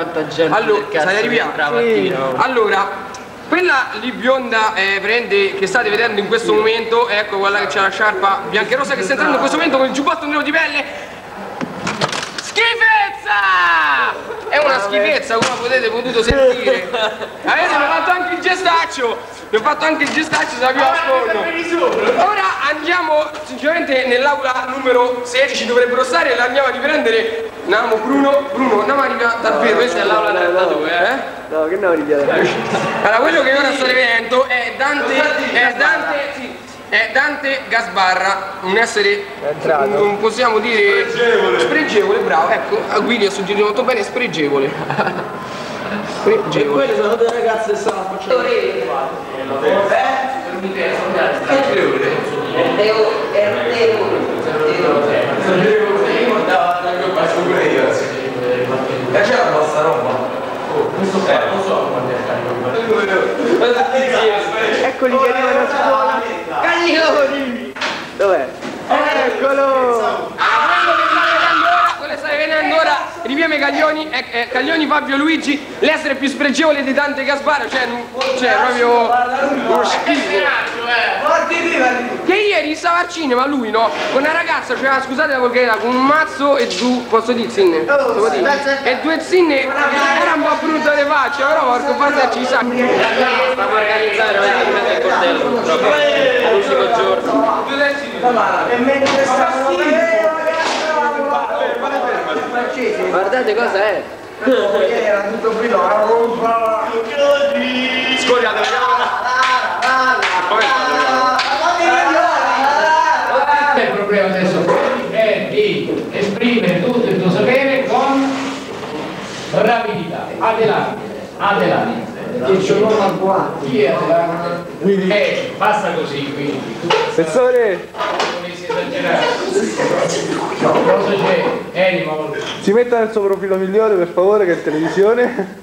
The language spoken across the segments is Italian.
quanta gente Allora, stai arriviamo? mattina. Allora, quella lì bionda eh, prende, che state vedendo in questo momento, ecco quella che c'ha la sciarpa bianca e rosa che sta entrando in questo momento con il giubbotto nero di pelle. Schifezza! È una schifezza come potete potuto sentire. Avete mi ha fatto anche il gestaccio, mi ha fatto anche il gestaccio sulla prima sfondo. Ora andiamo sinceramente nell'aula numero 16 dovrebbero stare e la andiamo a riprendere. Andiamo Bruno, Bruno, andiamo a riprendere davvero, questa è l'aula 32, eh? No, che no, ripiede. Allora, quello che ora sta vedendo è Dante, è Dante, sì, è Dante Gasbarra, un essere, non possiamo dire, spregevole, bravo, ecco, a Guidi ha suggerito molto bene, spregevole. Spregevole. sono due ragazze che stanno facendo. E c'era questa roba? Eccoli che arrivano a scuola. Caglioni! Dov'è? Eccolo! Ah, vedendo ora, ripieme Caglioni, è, è Caglioni Fabio Luigi, l'essere più spregevole di Dante Gasparro, cioè, non- cioè proprio uno schifo. Che ieri stava al cinema lui, no? Con una ragazza, cioè scusate la volgarità, con un mazzo e due, posso dire zinne? Devo dire? E due zinne, era un po' brutto le facce, però porco fatto ci sa. Stiamo veramente il cortello purtroppo. L'ultimo giorno. Guardate cosa è. Il problema adesso è di esprimere tutto il tuo sapere con rapidità. Adelante, adelante. Chi è adelante? Eh, basta così quindi. Professore, Non si esagerare. Si metta nel suo profilo migliore per favore che è in televisione.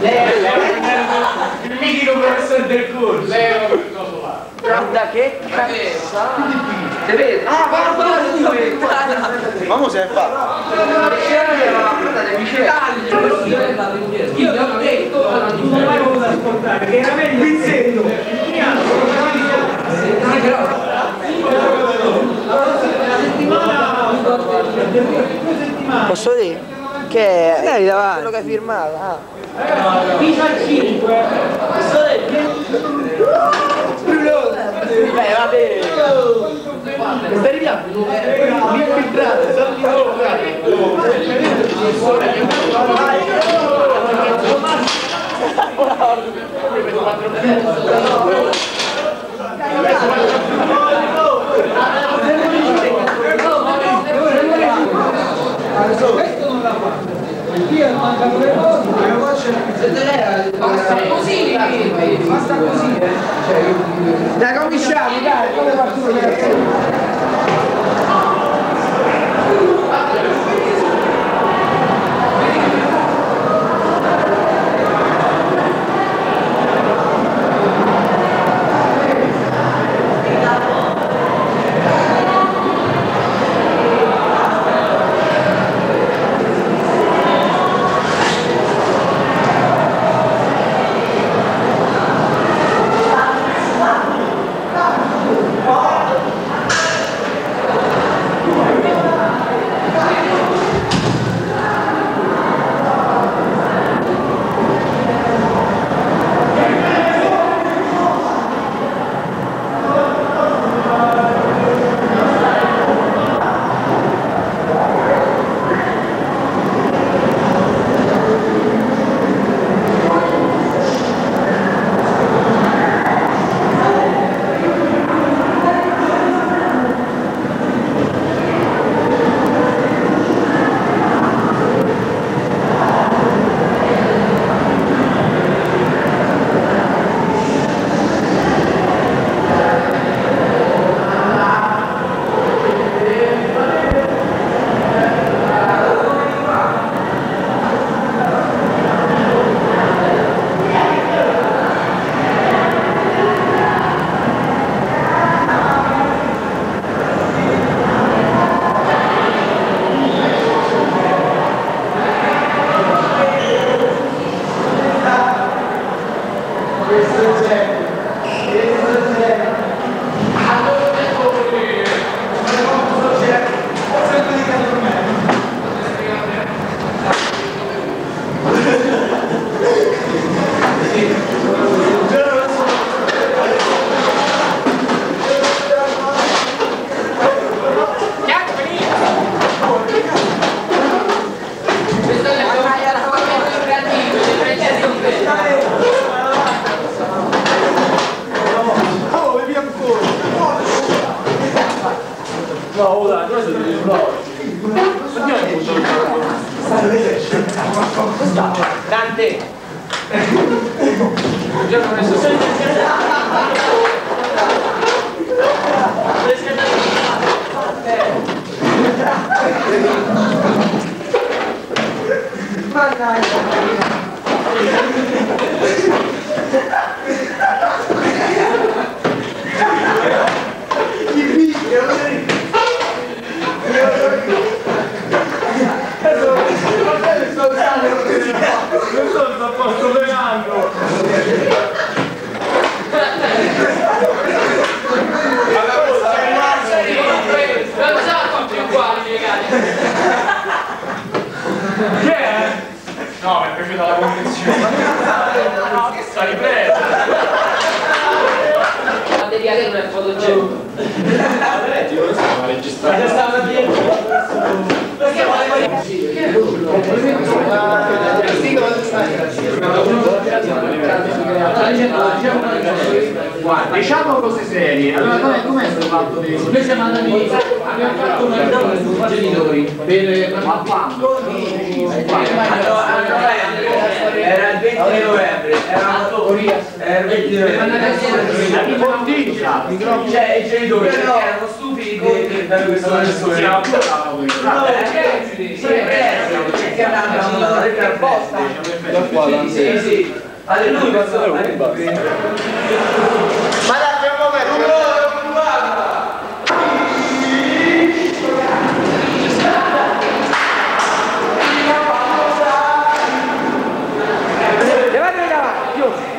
Lei è il mitico professore del corso. Lei è quel coso là. Guarda cazzo. Ma mo se è fatto. Io ti ho detto, tu non hai voluto ascoltare, che era meglio il pizzetto. Posso dire? Che è quello che hai firmato. Ah. Visa 5. Beh, va bene. Stai arrivando? Mi infiltrate, sono Dai, Evangelho. Dante! Non so tutti uguali, legati. No, mi è piaciuta la convenzione. No, che sta ripresa? Materiale non è fotogenico. Diciamo cose serie. Allora, com'è, com'è stato fatto di... Noi siamo andati, abbiamo fatto una riunione con i genitori per a quando? Era Cioè i genitori erano stupidi di da questa persona. Perché andavano apposta. Sì, sì. Allora lui passò Ma l'abbiamo Levatevi davanti, io!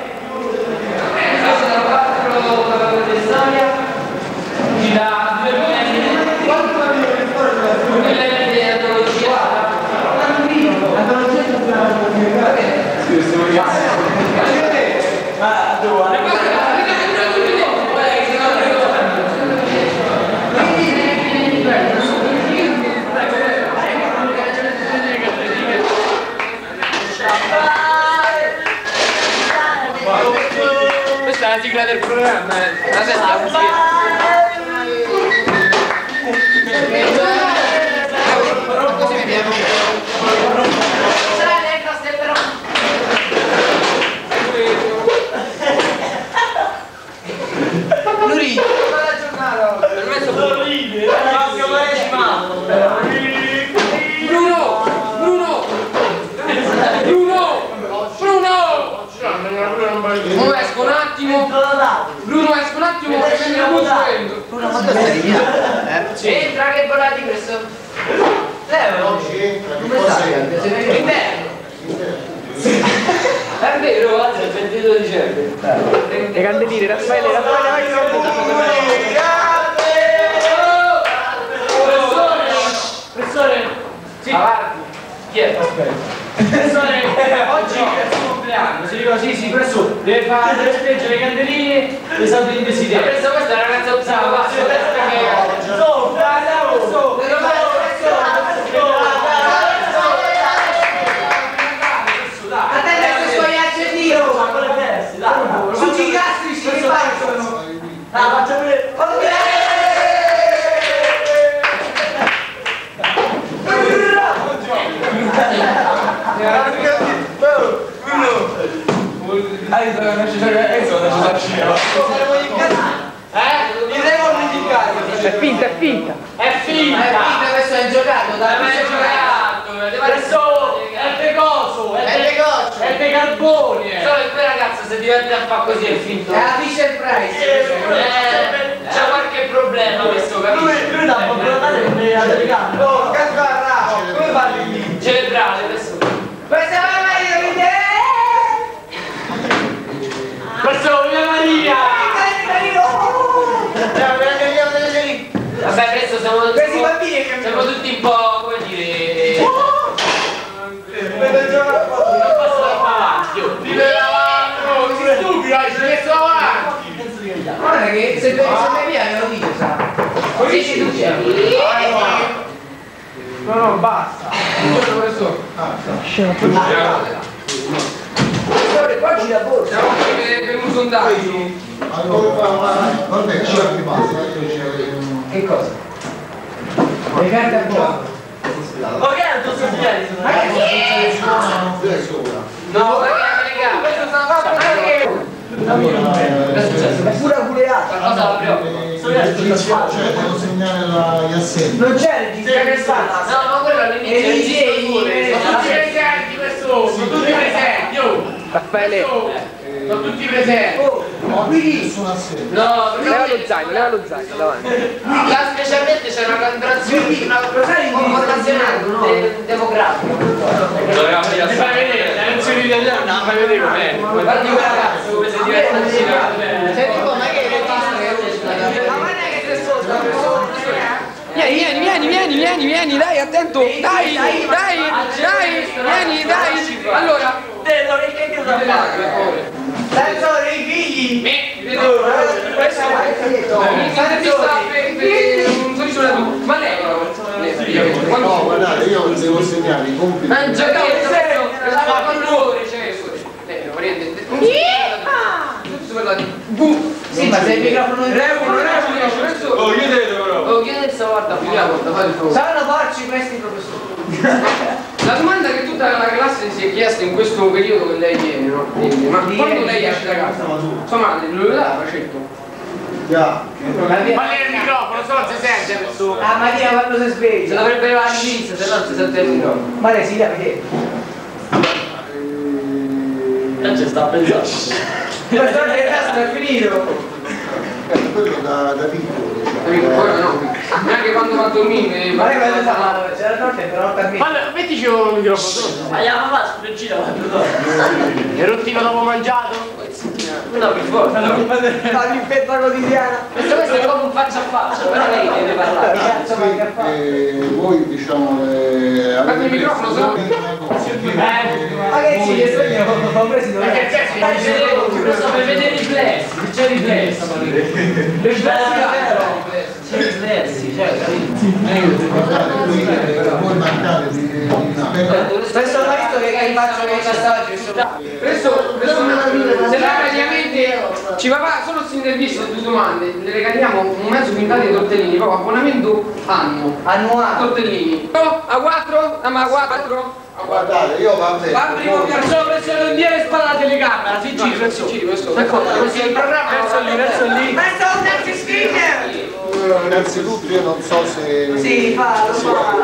Questa è la sigla del programma, eh. La. Così mi piace. Per stai? Interno. È vero, oggi è il 22 dicembre. Le candeline, Raffaele, Raffaele, vai! Professore! Sì. Avanti. Chi è? Professore, oggi è il suo compleanno, si dicono sì, sì, questo deve fare, deve spengere le candeline, le salute di Ha desiderio. questa è una ragazza così è finto. È la Fisher Price. Eh, eh c'è qualche problema questo capito? Lui, lui l'ha eh. portata per la telecamera. No, Cascarrao, come parli lì? Cerebrale adesso. Questa è Maria Maria! Eh. Questa è Maria! Vabbè adesso siamo tutti, Questi bambini siamo tutti un po' come dire. Oh! Guarda che se se me via me lo dico, sa. Sì, sì, tu c'eri. No, no, basta. Buongiorno professore. Professore, qua gira borsa. Siamo qui per, un sondaggio. Allora, vabbè, ci ci avevo... Che cosa? Le carte a posto. Ma che altro sono gli Ma che sopra. No, raga, Questo sta fatto È pure. Cosa la preoccupa? Cioè, devo segnare la- gli assenti. Non c'è registrazione che sta. No, ma quello all'inizio E è i il disegni, Sono tutti presenti questo, sono tutti presenti, oh. Raffaele, Sono tutti presenti. Oh, qui. No, leva lo zaino, leva lo zaino davanti. là specialmente c'è una contrazione, una contrazione demografica. Mi fai vedere, le lezioni di italiano, mi fai vedere com'è. Guardi quel ragazzo come si diventa vicinato. Vieni, vieni, vieni, vieni, vieni, vieni, dai, attento, dai, dai, dai, vieni, dai. Allora, Sensore, i figli! l'intervista per, per da tu. Ma lei, No, quando... guardate, io devo segnare i compiti. Ma un giochetto, la quattr'ore, cioè. Sì, ma se il microfono è Revulo, revulo, questo... Oh, io devo però. Oh, chiede se guarda, il favore. Sanno farci questi professori. La domanda che tutta la classe si è chiesta in questo periodo che lei viene, no? Quindi, Ma quando lei esce da casa? Sua madre lo dà facetto? Già. Ma lì il microfono, se non si sente nessuno. Ah, Maria quando si Se sveglia. dovrebbe levare l'inizio, se no non si sente il microfono. Ma lei si deve vedere. Non ci sta pensando. Professore, il resto è finito. Eh, quello da, da piccolo, diciamo. No, neanche quando va a dormire. Ma lei quando sta c'è la notte però per me. Allora, mettici un microfono. Ma la mamma spreggina quando dorme. E rottino dopo mangiato? No, per forza. Fa l'infetta quotidiana. Questo questo è come un faccia a faccia, però lei deve parlare. Cazzo, ma che Sì, eh, voi diciamo eh, Guarda il microfono, se no- Ma che ci che ho preso Ma che c'è? Questo per vedere i riflessi, c'è i riflessi. C'è i riflessi, cioè, Guardate, qui eh, voi mancate di. Questo visto che hai fatto che passaggio Questo, questo se la praticamente ci va va solo si intervista due domande, le regaliamo un mezzo quintale di tortellini, proprio abbonamento anno. annuato. Tortellini. No, a 4? Ah, ma a 4? Guardate, io. Va al primo piano, verso non dire spalla la telecamera, si gira, verso giri questo. Ecco, così il programma verso lì, verso lì. Ma sta un taxi Eh, Innanzitutto io non so se Sì, fa, lo fa.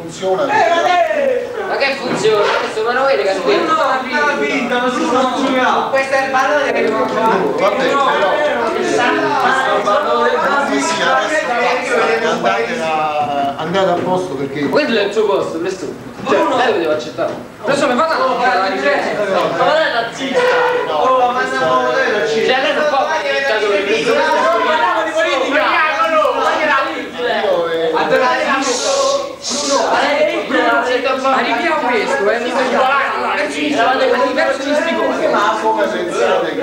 funziona. Ma che funziona? Questo ma non vede che aspetta. non si funziona. Questo è il valore che non però sì, sì, adesso andate a, andate a posto perché Quello è il suo posto, questo. Cioè, lei lo deve accettare. Adesso mi fate la ripresa. Ma lei è nazista. Oh, ma andiamo a Cioè, lei non può fare il dittatore, questo questo Parliamo di politica! io eh, Arriviamo a questo, eh, non so verso gli spigoli. ma come pensate che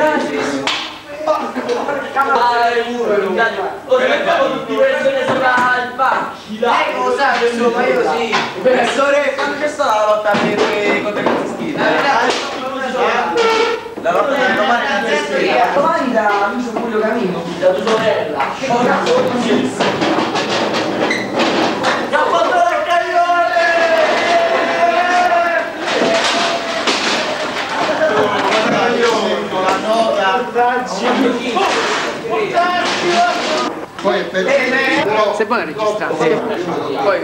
Lei lo sa, questo, ma io sì. Professore, quando c'è stata la lotta per contro questa schifo? La lotta per sorella. Non posso la caglione! con la nota poi è per Se vuole registrare. poi